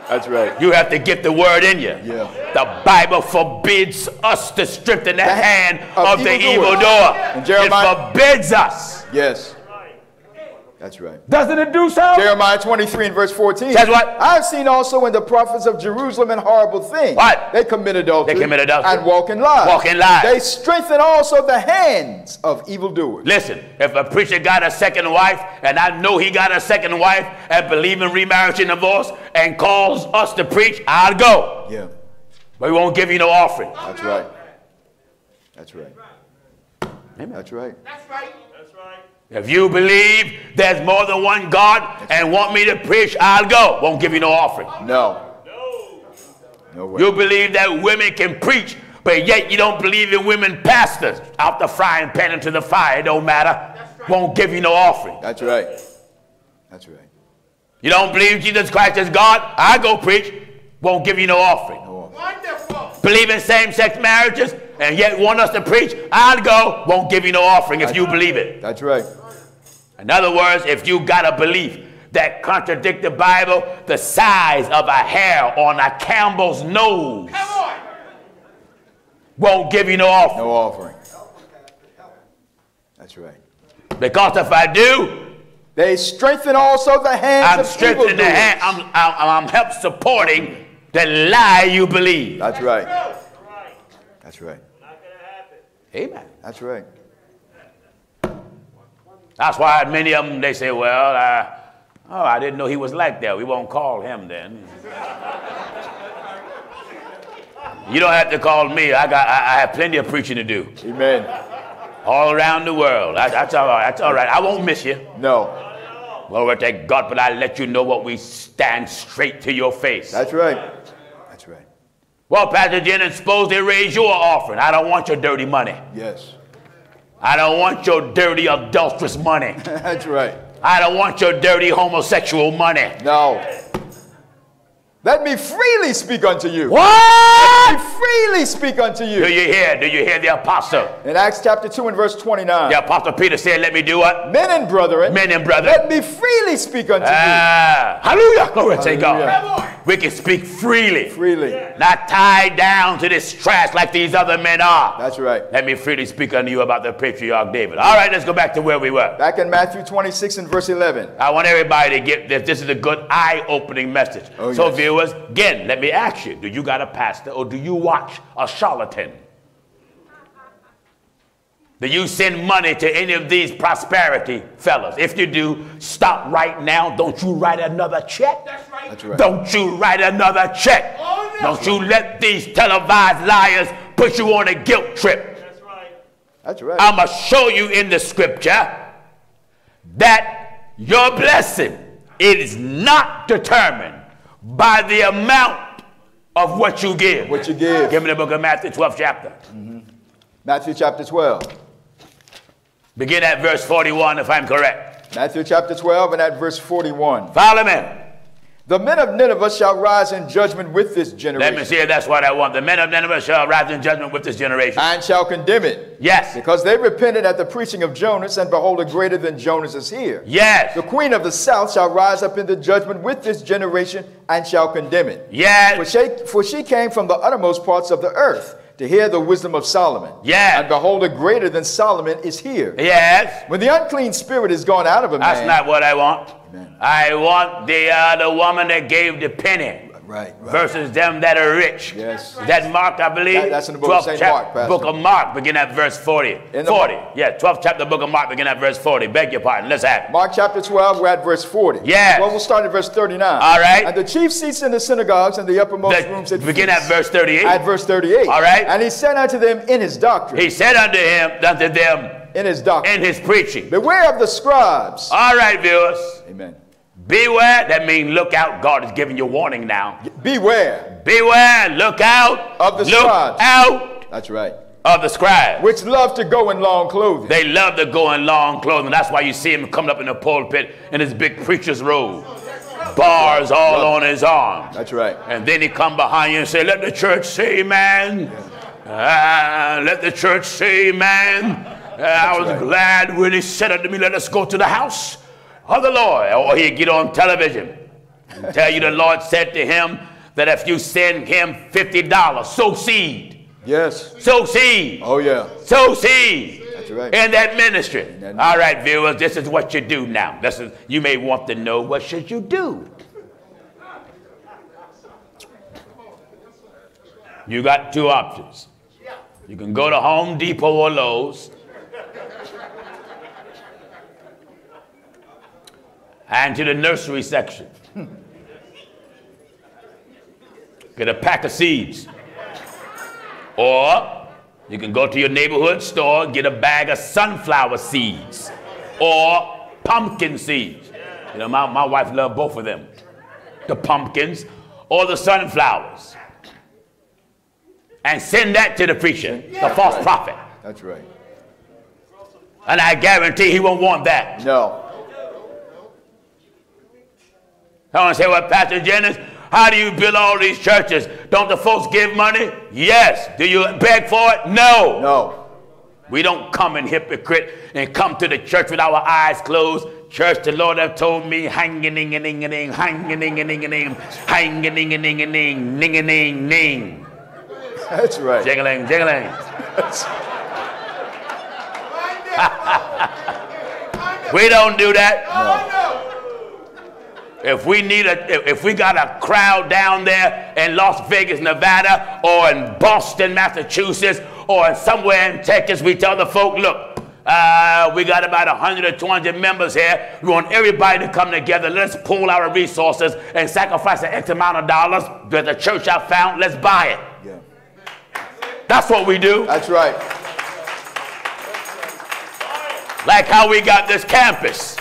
That's right. You have to get the word in you. Yeah. The Bible forbids us to strengthen the, The hand of, of the evildoer. In Jeremiah- It forbids us. Yes. That's right. Doesn't it do so? Jeremiah 23 and verse 14. Says what? I have seen also in the prophets of Jerusalem an horrible thing. What? They commit adultery. They commit adultery. And walk in lies. Walk in lies. They strengthen also the hands of evildoers. Listen, if a preacher got a second wife, and I know he got a second wife, and believe in remarriage and divorce, and calls us to preach, I'll go. Yeah. But we won't give you no offering. That's right. That's right. Amen. That's right. That's right. That's right. If you believe there's more than one God and want me to preach, I'll go. Won't give you no offering. No. No way. You believe that women can preach, but yet you don't believe in women pastors. Out the frying pan into the fire, it don't matter. Won't give you no offering. That's right. That's right. You don't believe Jesus Christ is God? I go preach. Won't give you no offering. Wonderful. Believe in same-sex marriages and yet want us to preach? I'll go. Won't give you no offering if you believe it. That's right. In other words, if you got a belief that contradict the Bible, the size of a hair on a Campbell's nose Come on. won't give you no offering. No offering. That's right. Because if I do, They strengthen also the hands I'm of strengthening the hand. I'm, I'm, I'm help supporting the lie you believe. That's right. That's right. Amen. That's right. That's why many of them they say, "Well, uh, oh, I didn't know he was like that. We won't call him then." you don't have to call me. I got. I, I have plenty of preaching to do Amen. all around the world. That- that's all right. That's all right. I won't miss you. No. Glory to God, but I let you know what we stand straight to your face. That's right. That's right. well, Pastor Jennings, suppose they raise your offering. I don't want your dirty money. Yes. I don't want your dirty adulterous money. That's right. I don't want your dirty homosexual money. No. Let me freely speak unto you. What? Let me freely speak unto you. Do you. you hear? Do you hear the apostle? In Acts chapter 2 and verse 29. The apostle Peter said, Let me do what? Men and brethren, Men and brethren. let me freely speak unto Ah, hallelujah. Glory to. God. We can speak freely. Freely. not tied down to this trash like these other men are. That's right. Let me freely speak unto you about the patriarch David. All right, let's go back to where we were. Back in Matthew 26 and verse 11. I want everybody to get this. This is a good eye-opening message. Oh, so, yes. viewers, again, let me ask you: Do you got a pastor, or do you watch a charlatan? Do you send money to any of these prosperity fellas? If you do, stop right now. Don't you write another check? That's right. That's right. Don't you write another check. Oh, no. Don't you let these televised liars put you on a guilt trip. That's right. That's right. I'm going to show you in the scripture that your blessing is not determined by the amount of what you give. What you give. Give me the book of Matthew, 12 chapter. Mm -hmm. Matthew chapter 12. Begin at verse 41 if I'm correct. Matthew chapter 12 and at verse 41. Follow me. The men of Nineveh shall rise in judgment with this generation. Let me see if that's what I want. The men of Nineveh shall rise in judgment with this generation. and shall condemn it. Yes. Because they repented at the preaching of Jonas, and behold, a greater than Jonas is here. Yes. The queen of the south shall rise up in the judgment with this generation and shall condemn it. For Yes. she, for she came from the uttermost parts of the earth to hear the wisdom of Solomon. Yes. And behold, a greater than Solomon is here. Yes. When the unclean spirit is gone out of a man. That's not what I want. Amen. I want the uh, the woman that gave the penny Right, right. versus them that are rich. Yes. Is that Mark, I believe? That- that's in the book of 12th Saint Mark, Pastor. Book of Mark, begin at verse 40. In the 40. Mark. Yeah, 12th chapter, book of Mark, begin at verse 40. Beg your pardon. Let's have it. Mark chapter 12, we're at verse 40. Yes. Well, we'll start at verse 39. All right. And the chief seats in the synagogues and the uppermost The- rooms at begin feasts. at verse 38. At verse 38. All right. And he said unto them in his doctrine, He said unto him, unto them, in his doctrine, in his preaching. beware of the scribes. All right, viewers. Amen. Beware. That means look out. God is giving you warning now. Beware. Beware. Look out. Of the look scribes. out. That's right. of the scribes. which love to go in long clothing. They love to go in long clothing. That's why you see him coming up in the pulpit in his big preacher's robe. Bars all on his arm. That's right. And then he come behind you and say, let the church say amen. Ah, let the church say amen. Ah, I was right. glad when he said unto me, let us go to the house of the Lord. Oh, or he'd get on television and tell you the Lord said to him that if you send him $50, sow seed. Yes. Sow seed. Oh, yeah. Sow seed That's right. in that ministry. that All right, viewers, this is what you do now. This is you may want to know what should you do. You got two options. You can go to Home Depot or Lowe's. And to the nursery section. Get a pack of seeds. Or you can go to your neighborhood store, get a bag of sunflower seeds or pumpkin seeds. You know, my, my wife loved both of them the pumpkins or the sunflowers. And send that to the preacher, the false prophet. That's right. And I guarantee he won't want that. No. I want to say, well, Pastor Jennings, how do you build all these churches? Don't the folks give money? Yes. Do you beg for it? No. No. We don't come in hypocrite and come to the church with our eyes closed. Church, the Lord have told me, hang a ning a ning a ning, hang a ning a ning a ning, hang a ning a ning ning, ning ning ning, That's right. jingling jingling. We don't do that. If we need a, if- we got a crowd down there in Las Vegas, Nevada, or in Boston, Massachusetts, or somewhere in Texas, we tell the folk, look, uh, we got about 100 or 200 members here. We want everybody to come together. Let's pool our resources and sacrifice an X amount of dollars. There's a church I found. Let's buy it. Yeah. That's what we do. That's right. Like how we got this campus.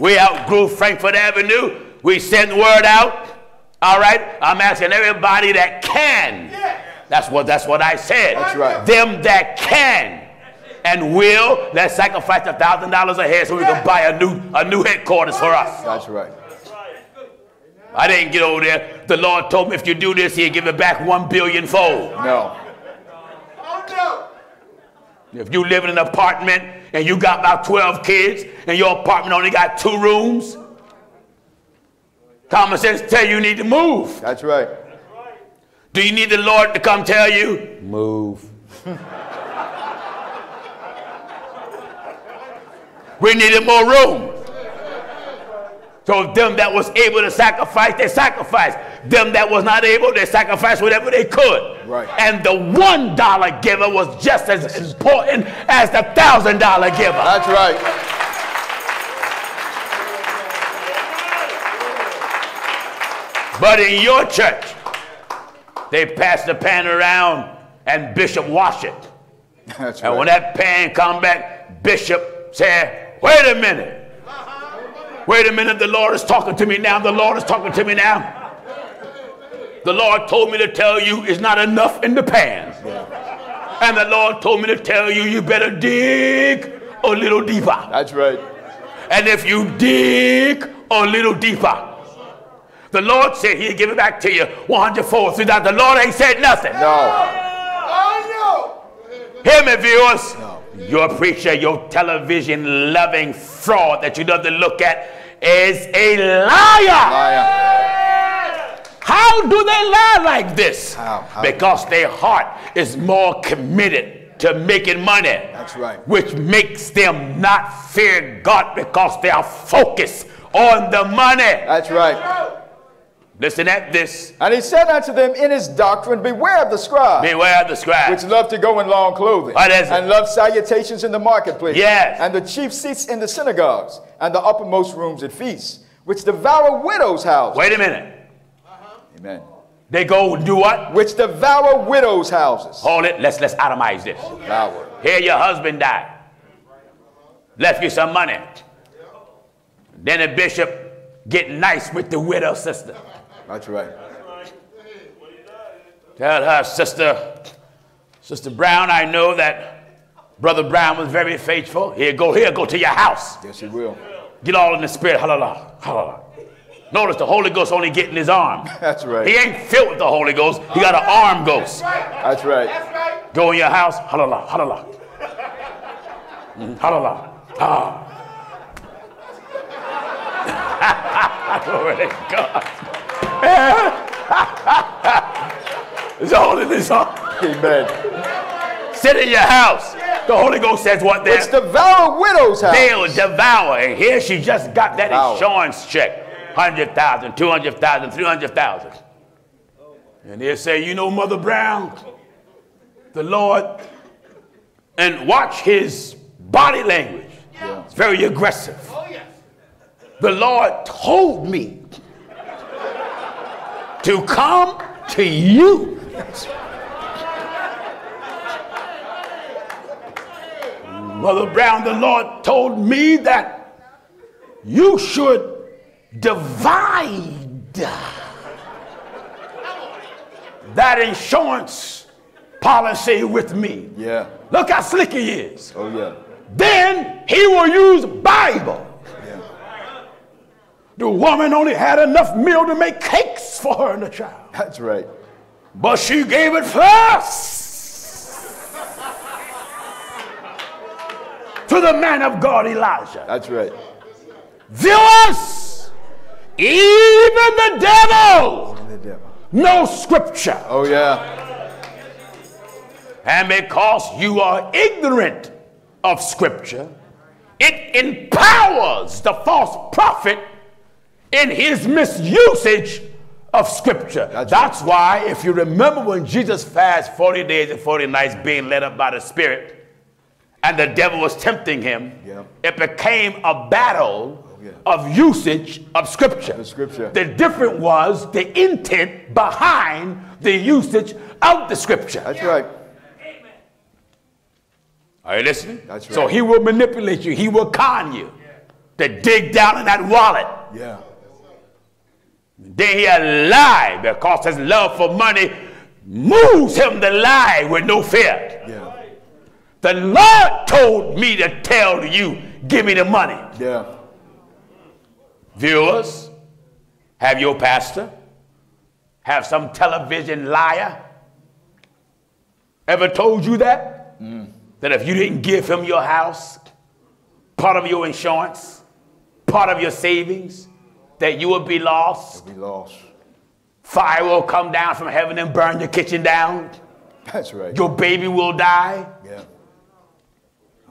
We outgrew Frankford Avenue. We sent word out. All right. I'm asking everybody that can. That's what that's what I said. That's right. Them that can and will, let's sacrifice a thousand dollars a head so we can buy a new a new headquarters for us. That's right. I didn't get over there. The Lord told me if you do this, He'll give it back one billion fold. No. Oh, If you live in an apartment and you got about 12 kids and your apartment only got two rooms, common sense tell you you need to move. That's right. Do you need the Lord to come tell you? Move. we needed more room. So them that was able to sacrifice, they sacrificed. Them that was not able, they sacrificed whatever they could. Right. And the one dollar giver was just as important as the thousand dollar giver. That's right. But in your church, they pass the pan around and bishop wash it. That's And when that pan come back, bishop said, wait a minute. Wait a minute, the Lord is talking to me now. The Lord is talking to me now. The Lord told me to tell you it's not enough in the pan. And the Lord told me to tell you you better dig a little deeper. That's right. And if you dig a little deeper, the Lord said he'll give it back to you 104 through that. The Lord ain't said nothing. No. Hear me, viewers. Your preacher, your television loving fraud that you love to look at is a liar. Liar. How do they lie like this? How? How? Because their heart is more committed to making money. That's right. Which makes them not fear God because they are focused on the money. That's right. Listen at this. And he said unto them in his doctrine, Beware of the scribes. Beware of the scribes. which love to go in long clothing, What is it? and love salutations in the marketplace, Yes. and the chief seats in the synagogues, and the uppermost rooms at feasts, which devour widows' houses. Wait a minute. Uh-huh. Amen. They go do what? Which devour widows' houses. Hold it. Let's let's atomize this. Devour. Here your husband died. Left you some money. Then the bishop get nice with the widow sister. That's right. Tell her sister, Sister Brown, I know that Brother Brown was very faithful. Here, go here, go to your house. Yes, he will. Get all in the spirit. Hallelujah. Hallelujah. Notice the Holy Ghost only getting his arm. That's right. He ain't filled with the Holy Ghost. He got an arm ghost. That's right. That's right. Go in your house. Hallelujah. Hallelujah. Mm, Hallelujah. Ah. Glory to God. It's all in his arm. Amen. Sit in your house. The Holy Ghost says what there? It's devour widow's house. They'll devour. And here she just got that insurance check 100,000, 200,000, 300,000. And they'll say, You know, Mother Brown, the Lord, and watch his body language. It's very aggressive. Oh, yes. The Lord told me to come to you. Mother Brown, the Lord told me that you should divide that insurance policy with me. Yeah. Look how slick he is. Oh, yeah. Then he will use Bible. The woman only had enough meal to make cakes for her and the child. That's right. But she gave it first to the man of God, Elijah. That's right. Viewers, even the devil And the devil. knows scripture. Oh, yeah. And because you are ignorant of scripture, it empowers the false prophet in his misusage of scripture. That's That's, why, if you remember when Jesus fasted 40 days and 40 nights being led up by the Spirit, and the devil was tempting him, Yeah. it became a battle oh, yeah. of usage of scripture. The scripture. The difference was the intent behind the usage of the scripture. That's right. Are you listening? That's right. So he will manipulate you. He will con you to dig down in that wallet. Yeah. Then he'll lie because his love for money moves him to lie with no fear. Yeah. The Lord told me to tell you, give me the money. Yeah. Viewers, have your pastor, have some television liar ever told you that? Mm. That if you didn't give him your house, part of your insurance, part of your savings, that you will be lost? We lost. Fire will come down from heaven and burn your kitchen down. That's right. Your baby will die. Yeah.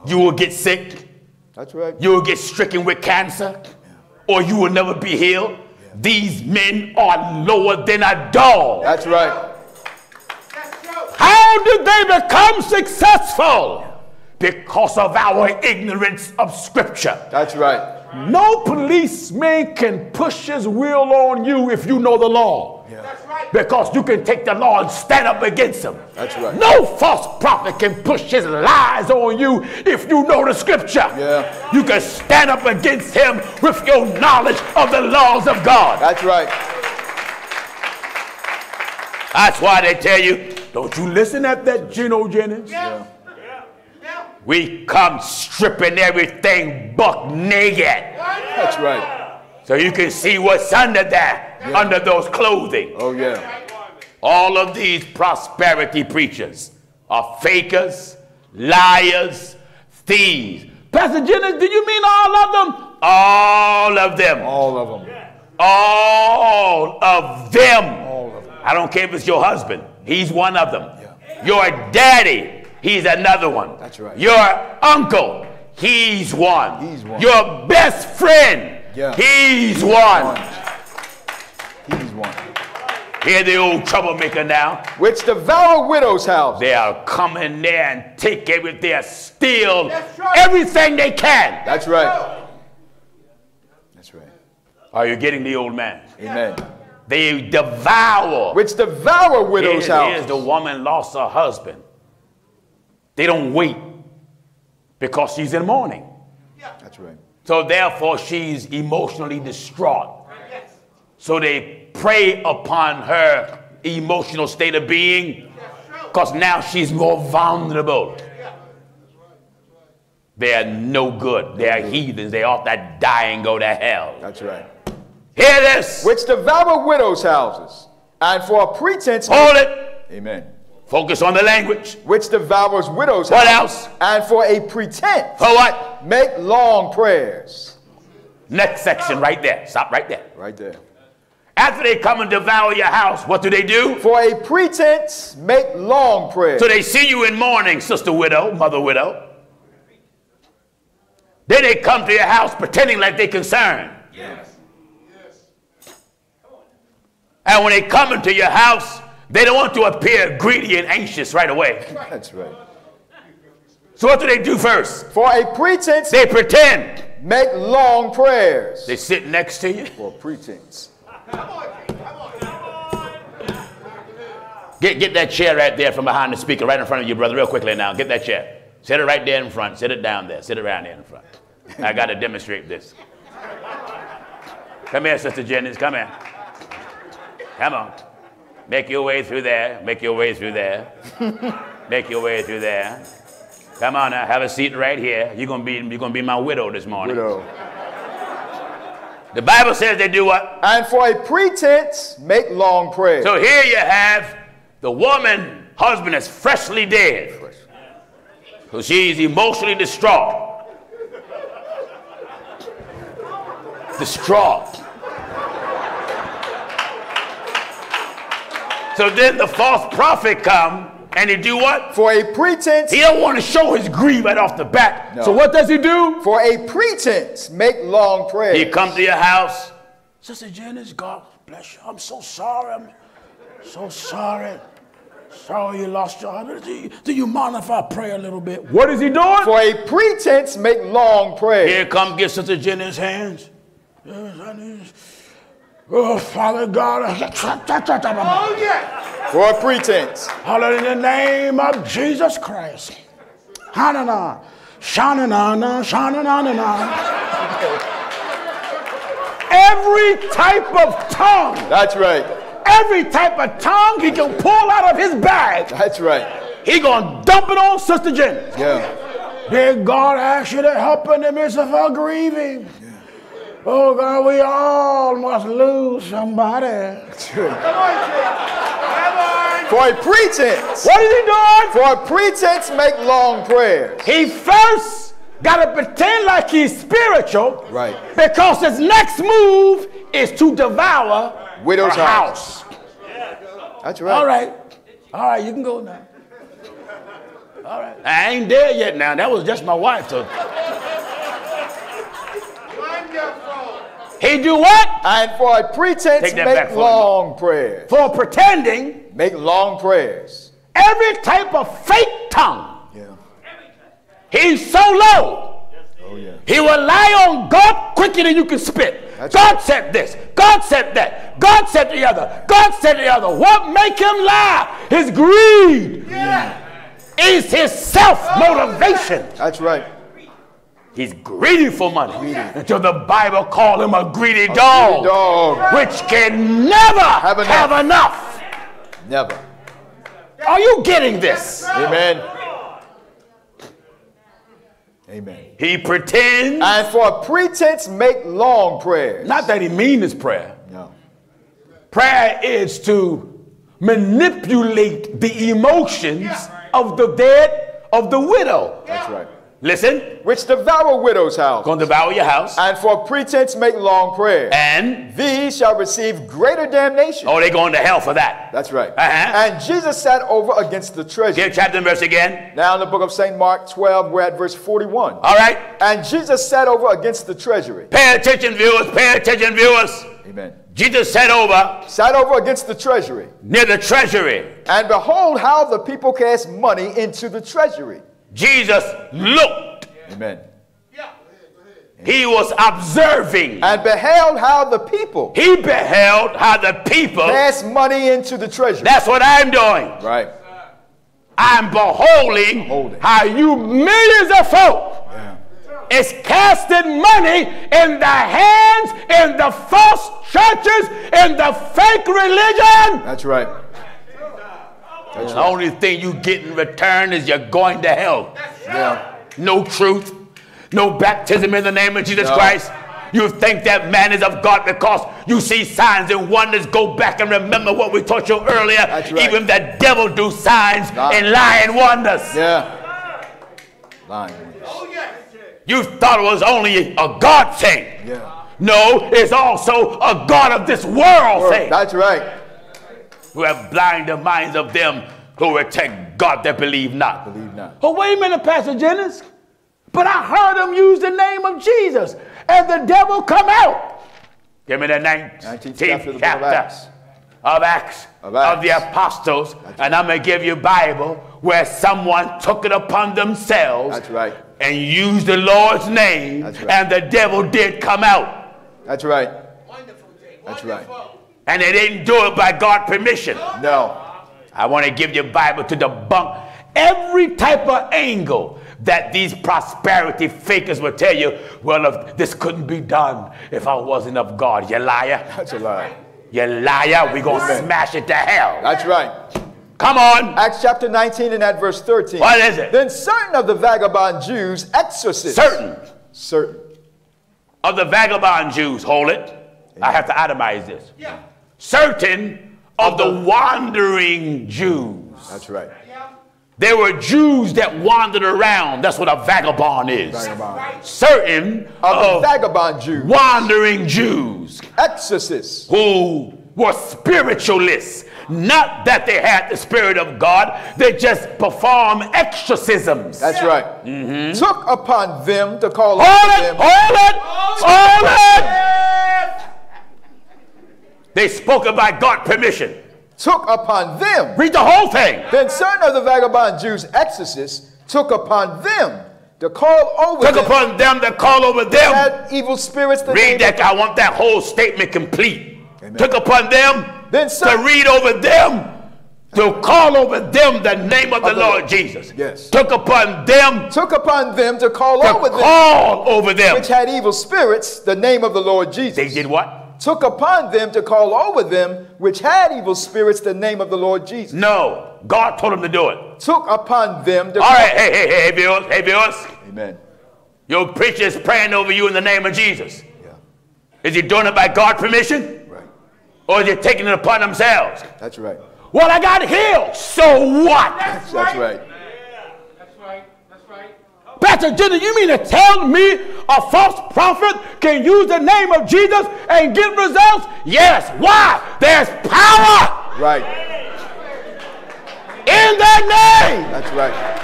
You will get sick. That's right. You will get stricken with cancer. yeah. Or you will never be healed. These men are lower than a dog. That's right. How did they become successful? Because of our ignorance of Scripture. That's right. No policeman can push his will on you if you know the law. That's right. Because you can take the law and stand up against him. That's right. No false prophet can push his lies on you if you know the scripture. Yeah. You can stand up against him with your knowledge of the laws of God. That's right. That's why they tell you, don't you listen at that Gino Jennings. Yeah. Yeah. We come stripping everything buck naked. That's right. So you can see what's under there, under those clothing. Oh, yeah. All of these prosperity preachers are fakers, liars, thieves. Pastor Jennings, do you mean all of them? All of them. All of them. All of them. All of them. I don't care if it's your husband, he's one of them. Your daddy, he's another one. That's right. Your uncle, he's one. He's one. Your best friend, Yeah. he's one. He's one. Hear the old troublemaker now. Which devour widow's house. They are coming there and take everything, they steal That's right. everything they can. That's right. That's right. Are you getting the old man? Amen. They devour. Which devour widow's Here's, house. here's the woman lost her husband. They don't wait because she's in mourning. Yeah. That's right. So therefore, she's emotionally distraught. Yes. So they prey upon her emotional state of being Because now she's more vulnerable. They are no good. They are heathens. They ought to die and go to hell. That's right. Hear this. Which devour widows' houses, and for a pretense. Hold it. Amen. Focus on the language. Which devours widows' What houses, else? and for a pretense. For what? Make long prayers. Next section right there. Stop right there. Right there. After they come and devour your house, what do they do? For a pretense, make long prayers. So they see you in mourning, sister widow, mother widow. Then they come to your house pretending like they're concerned. Yes. yes. And when they come into your house, they don't want to appear greedy and anxious right away. That's right. So what do they do first? For a pretense, They pretend. make long prayers. They sit next to you. For pretense. Come on, come on, come on. Get, get that chair right there from behind the speaker, right in front of you, brother, real quickly now. Get that chair. Sit it right there in front. Sit it down there. Sit it around there in front. I got to demonstrate this. Come here, Sister Jennings. Come here. Come on. Make your way through there. Make your way through there. Make your way through there. Come on now. Have a seat right here. You're gonna be you're gonna be my widow this morning. Widow. The Bible says they do what? And for a pretense, make long prayers. So here you have the woman, husband is freshly dead. So she's emotionally distraught. Distraught. So then the false prophet come and he do what? For a pretense, He don't want to show his grief right off the bat. No. So what does he do? for a pretense, make long prayers. He come to your house. Sister Janice, God bless you. I'm so sorry. I'm so sorry. Sorry you lost your husband. Do you, do you mind if I pray a little bit? What is he doing? For a pretense, make long prayers. Here come get Sister Jenny's hands. Yes, I need- Oh, Father God. Oh, yeah. For a pretense. Hallelujah in the name of Jesus Christ. Hanana. Shanana, shanana, Every type of tongue, That's right. every type of tongue he can pull out of his bag, That's right. he gonna dump it on Sister Jenny. Yeah. Dear God, I ask you to help in the midst of our grieving. Oh God, we all must lose somebody. Come on, Come on. For a pretense. What is he doing? For a pretense, make long prayers. He first got to pretend like he's spiritual. Right. Because his next move is to devour Widow's her house. house. That's right. All right. All right, you can go now. All right. I ain't there yet now. That was just my wife. So he do what? And for a pretense, Take that back make for long prayers. For pretending Make long prayers. every type of fake tongue. Yeah. He's so low. Oh, yeah. He will lie on God quicker than you can spit. That's God right. said this. God said that. God said the other. God said the other. What make him lie? His greed Yeah. is his self-motivation. That's right. He's greedy for money. Until the Bible called him a greedy dog, Dog. which can never have enough. enough. Never. Are you getting this? Amen. Amen. He pretends. And for a pretense, make long prayers. Not that he means his prayer. No. Prayer is to manipulate the emotions of the dead, of the widow. That's right. Listen, Which devour widows' house. gonna devour your house, And for pretense, make long prayers. and These shall receive greater damnation. oh, they going to hell for that. That's right. Uh-huh. And Jesus sat over against the treasure. Give chapter and verse again. Now in the book of St. Mark 12, we're at verse 41. All right, And Jesus sat over against the treasury. pay attention, viewers. Pay attention, viewers. Amen. Jesus sat over Sat over against the treasury. near the treasury. And behold, how the people cast money into the treasury. Jesus looked. Amen. Yeah. He was observing. And beheld how the people He beheld how the people. cast money into the treasury. That's what I'm doing. Right. I'm beholding Beholding. how you millions of folk is casting money in the hands in the false churches in the fake religion. That's right. The only thing you get in return is you're going to hell. Yeah. No truth, no baptism in the name of Jesus No. Christ. You think that man is of God because you see signs and wonders. Go back and remember what we taught you earlier. That's right. Even the devil do signs Right. and lying wonders. Yeah. Lying. Oh, yes. You thought it was only a God thing. Yeah. No, it's also a God of this world thing. That's right. Who have blinded the minds of them who reject God that believe not. Believe not. Oh, wait a minute, Pastor Jennings. But I heard him use the name of Jesus and the devil come out. Give me the 19th, 19th chapter, chapter of the book of Acts. of Acts, Of of the Acts. apostles. And I'm going to give you Bible where someone took it upon themselves That's right. and used the Lord's name That's right. and the devil did come out. That's right. That's right. And they didn't do it by God permission. No. I want to give you Bible to debunk every type of angle that these prosperity fakers will tell you, well, if this couldn't be done if I wasn't of God. You liar. That's a lie. You liar. We're going to smash it to hell. That's right. Come on. Acts chapter 19 and at verse 13. What is it? Then certain of the vagabond Jews, exorcists. Certain Certain. of the vagabond Jews, hold it. I have to itemize this. Certain of the wandering Jews. That's right. There were Jews that wandered around. That's what a vagabond is. Vagabond. Certain Of the of vagabond Jews, wandering Jews exorcists. who were spiritualists. Not that they had the Spirit of God, they just perform exorcisms. That's right. Mm-hmm. Took upon them to call Hold upon it, them. hold it, hold it. They spoke by God permission. Took upon them. Read the whole thing. Then certain of the vagabond Jews, exorcists, took upon them to call over Took them upon them that call over them. that evil spirits. The Read that. I want that whole statement complete. Amen. Took upon them Then to read over them, to call over them the name of the Of the Lord Lord. Jesus. Yes. Took upon them took upon them to call to over them call over them. which had evil spirits the name of the Lord Jesus. They did what? Took upon them to call over them which had evil spirits the name of the Lord Jesus. No. God told them to do it. Took upon them to All right. Hey, hey, hey, hey, viewers. Hey, viewers. Amen. Your preacher is praying over you in the name of Jesus. Yeah. Is he doing it by God permission? Right. Or is he taking it upon themselves? That's right. Well, I got healed. So what? That's. That's right. That's right. Pastor Jenny, you mean to tell me a false prophet can use the name of Jesus and get results? Yes. Why? There's power Right. in that name. That's right.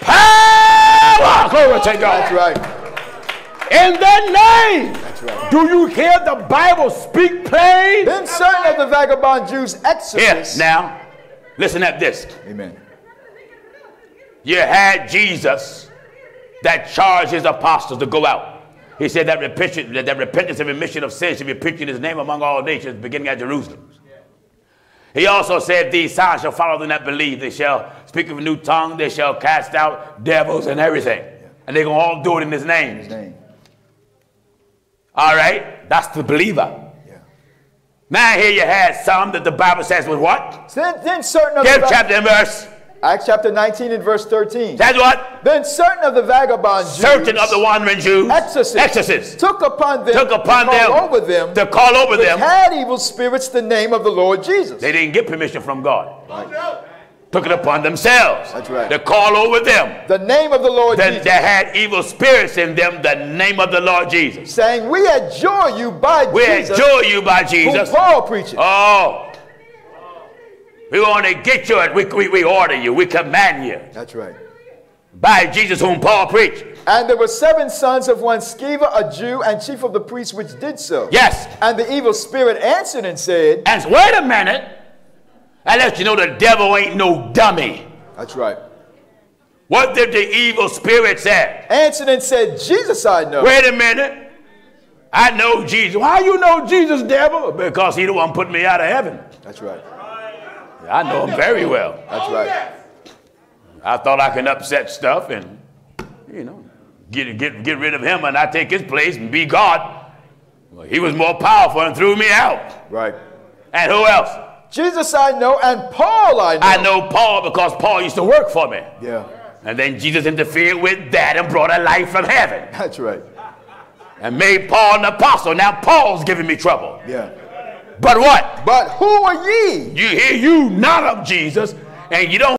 Power. Glory to That's right. In that name. That's right. Do you hear the Bible speak plain? Then certain of the vagabond Jews, Here, Yes, now, listen at this. Amen. You had Jesus that charged his apostles to go out. He said that repentance, that, that repentance and remission of sins should be preached in his name among all nations, beginning at Jerusalem. He also said, These signs shall follow them that believe. They shall speak with a new tongue, they shall cast out devils and everything. And they're going to all do it in his name. His name. All right? That's the believer. Yeah. Now, here you had some that the Bible says was what? Then, then certain of Give the va- chapter and verse. Acts chapter 19 and verse 13. That's what? Then certain of the vagabond Jews, Certain of the wandering Jews, exorcists, exorcists took upon them took upon to them over them to call over them. had evil spirits the name of the Lord Jesus. They didn't get permission from God. Right. Took it upon themselves. That's right. To call over them. The name of the Lord That, Jesus. that had evil spirits in them, the name of the Lord Jesus. saying, We adjure you by We Jesus, We adjure you by whom Jesus. Paul preaches. Oh. We want to get you. We, we, we order you. We command you. That's right. By Jesus whom Paul preached. And there were seven sons of one Sceva, a Jew, and chief of the priests, which did so. Yes. And the evil spirit answered and said, And wait a minute. I let you know the devil ain't no dummy. That's right. What did the evil spirit say? Answered and said, Jesus I know. Wait a minute. I know Jesus. Why you know Jesus, devil? Because he the one put me out of heaven. That's right. I know him very well. That's right. I thought I can upset stuff and, you know, get, get, get rid of him and I take his place and be God. He was more powerful and threw me out. Right. And who else? Jesus I know, and Paul I know. I know Paul because Paul used to work for me. Yeah, And then Jesus interfered with that and brought a light from heaven that's right. and made Paul an apostle. Now Paul's giving me trouble. Yeah. But what? But who are ye? You hear you not of Jesus and you don't